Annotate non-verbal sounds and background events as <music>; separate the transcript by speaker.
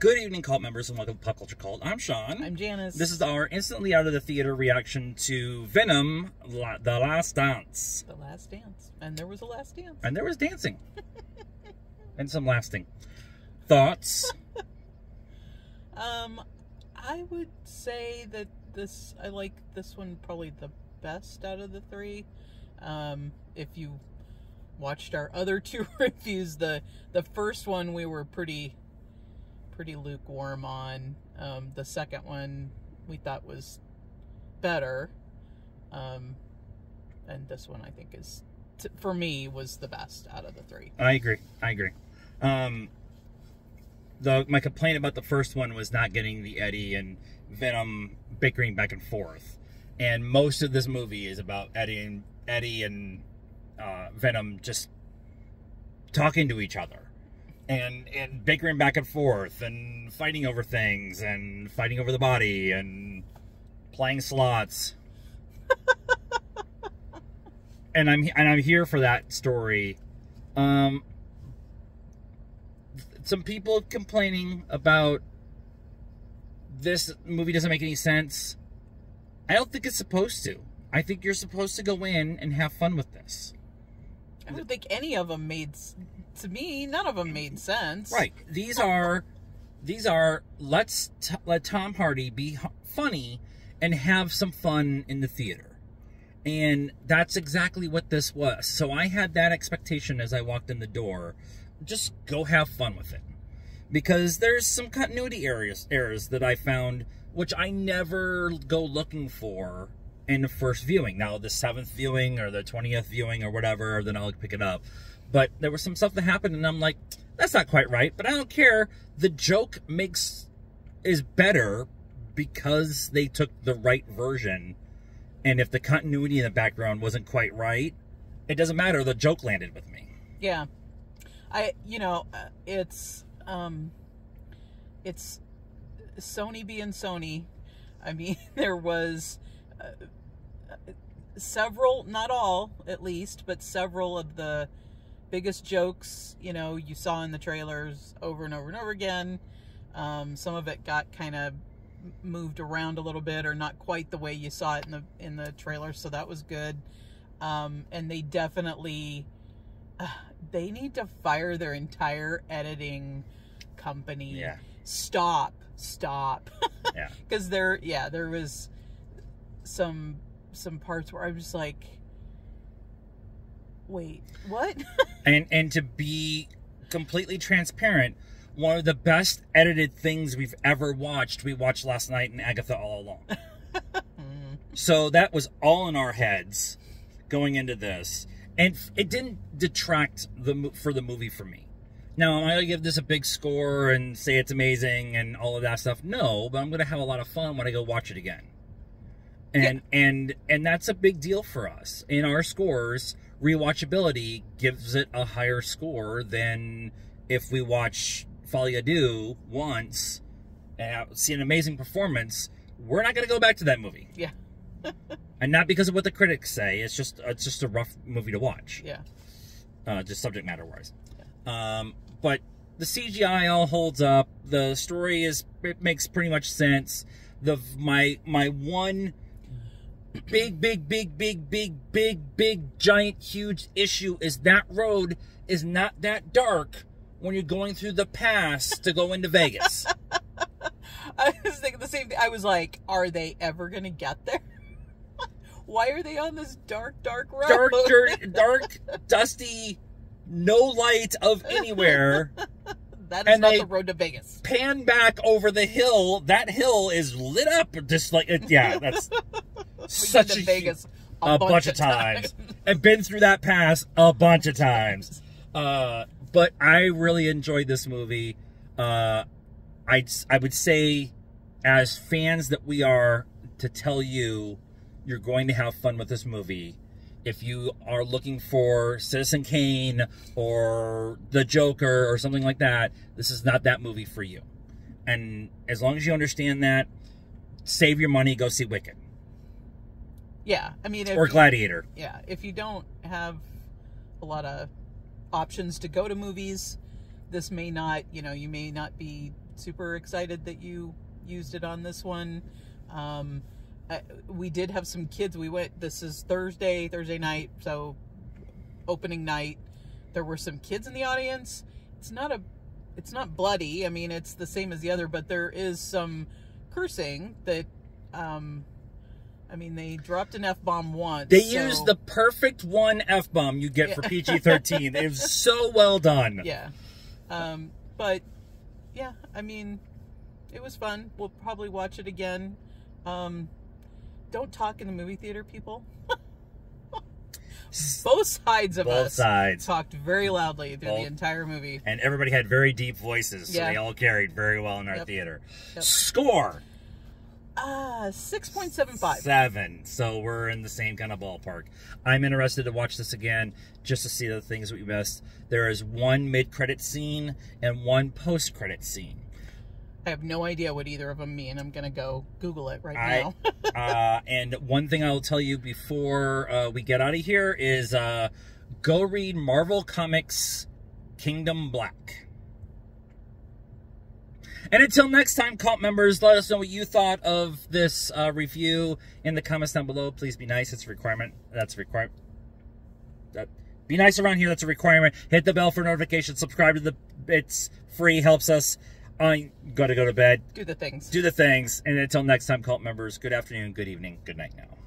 Speaker 1: Good evening, cult members, and welcome to Pop Culture Cult. I'm Sean.
Speaker 2: I'm Janice.
Speaker 1: This is our instantly out of the theater reaction to Venom: La- The Last Dance,
Speaker 2: the last dance, and there was a last dance.
Speaker 1: and there was dancing <laughs> and some lasting thoughts. <laughs>
Speaker 2: Um, I would say that this I like this one probably the best out of the three. Um, if you watched our other <laughs> two reviews, the the first one we were pretty pretty lukewarm on. Um, the second one we thought was better. Um, and this one I think is for me was the best out of the three.
Speaker 1: I agree. I agree. Um, the my complaint about the first one was not getting the Eddie and Venom bickering back and forth, and most of this movie is about Eddie and Eddie and uh, Venom just talking to each other. And, and bickering back and forth and fighting over things and fighting over the body and playing slots <laughs> and I'm and I'm here for that story. Um, some people complaining about this movie doesn't make any sense. I don't think it's supposed to. I think you're supposed to go in and have fun with this.
Speaker 2: I don't think any of them made s- to me. None of them made sense.
Speaker 1: Right. These are these are let's let Tom Hardy be funny and have some fun in the theater. And that's exactly what this was. So I had that expectation as I walked in the door. Just go have fun with it. Because there's some continuity areas errors that I found which I never go looking for in the first viewing. Now the seventh viewing or the twentieth viewing or whatever, then I'll pick it up. But there was some stuff that happened and I'm like, that's not quite right, but I don't care. The joke makes is better because they took the right version. And if the continuity in the background wasn't quite right, it doesn't matter. The joke landed with me.
Speaker 2: Yeah. I you know uh, it's um it's Sony being Sony. I mean <laughs> there was uh, uh, several, not all at least, but several of the biggest jokes, you know, you saw in the trailers over and over and over again. Um, some of it got kind of moved around a little bit or not quite the way you saw it in the in the trailer, so that was good. Um, and they definitely uh, they need to fire their entire editing company.
Speaker 1: Yeah.
Speaker 2: Stop. Stop.
Speaker 1: Yeah. <laughs>
Speaker 2: Cuz there yeah, there was some some parts where I was like wait, what? <laughs>
Speaker 1: And and to be completely transparent, one of the best edited things we've ever watched, we watched last night in Agatha All Along. <laughs>
Speaker 2: Mm,
Speaker 1: So that was all in our heads going into this, and it didn't detract the for the movie for me. Now, am I gonna give this a big score and say it's amazing and all of that stuff? No, but I'm gonna have a lot of fun when I go watch it again. And and and that's a big deal for us. In our scores, rewatchability gives it a higher score than if we watch Folie à Deux once and see an amazing performance. We're not gonna go back to that movie
Speaker 2: yeah. <laughs>
Speaker 1: and not because of what the critics say. It's just it's just a rough movie to watch,
Speaker 2: Yeah.
Speaker 1: uh, just subject matter wise. Um, but the CGI all holds up. The story is it makes pretty much sense. The my my one big big big big big big big giant huge issue is that road is not that dark when you're going through the pass to go into Vegas. <laughs>
Speaker 2: I was thinking the same thing. I was like, are they ever going to get there? <laughs> Why are they on this dark, dark road?
Speaker 1: dark, <laughs> dirt, dark, dusty, no light of anywhere.
Speaker 2: that is
Speaker 1: and
Speaker 2: not the road to Vegas.
Speaker 1: Pan back over the hill. That hill is lit up, just like yeah. That's such a
Speaker 2: Vegas
Speaker 1: a, bunch, of times. <laughs> I've been through that pass a bunch of times. Uh, but I really enjoyed this movie. Uh, I I would say, as fans that we are, to tell you, you're going to have fun with this movie. If you are looking for Citizen Kane or The Joker or something like that, this is not that movie for you. And as long as you understand that, save your money, go see Wicked
Speaker 2: Yeah, I mean, if
Speaker 1: or
Speaker 2: you-
Speaker 1: Gladiator.
Speaker 2: yeah, if you don't have a lot of options to go to movies, this may not, you know, you may not be super excited that you used it on this one. Um, I, we did have some kids. We went. This is Thursday, Thursday night, so opening night. There were some kids in the audience. It's not a, it's not bloody. I mean, it's the same as the other, but there is some cursing that. Um, I mean, they dropped an f bomb once.
Speaker 1: They
Speaker 2: so-
Speaker 1: used the perfect one f bomb you get for PG thirteen. <laughs> it was so well done.
Speaker 2: Yeah. Um, but yeah, I mean, it was fun. We'll probably watch it again. Um, don't talk in the movie theater, people. <laughs> Both sides of
Speaker 1: Both
Speaker 2: us
Speaker 1: sides.
Speaker 2: talked very loudly through
Speaker 1: Both.
Speaker 2: the entire movie.
Speaker 1: And everybody had very deep voices, so
Speaker 2: Yeah.
Speaker 1: they all carried very well in our
Speaker 2: Yep.
Speaker 1: theater.
Speaker 2: Yep.
Speaker 1: Score
Speaker 2: Ah, six point seven five.
Speaker 1: seven. So we're in the same kind of ballpark. I'm interested to watch this again just to see the things we missed. There is one mid-credit scene and one post-credit scene.
Speaker 2: I have no idea what either of them mean. I'm gonna go Google it right
Speaker 1: I-
Speaker 2: now. <laughs>
Speaker 1: uh, and one thing I will tell you before uh, we get out of here is uh, go read Marvel Comics King in Black. And until next time, cult members, let us know what you thought of this uh, review in the comments down below. Please be nice. It's a requirement. That's a requirement. That, be nice around here. That's a requirement. Hit the bell for notifications. Subscribe to the. It's free. Helps us. I gotta go to bed.
Speaker 2: Do the things.
Speaker 1: Do the things. And until next time, cult members, good afternoon, good evening, good night now.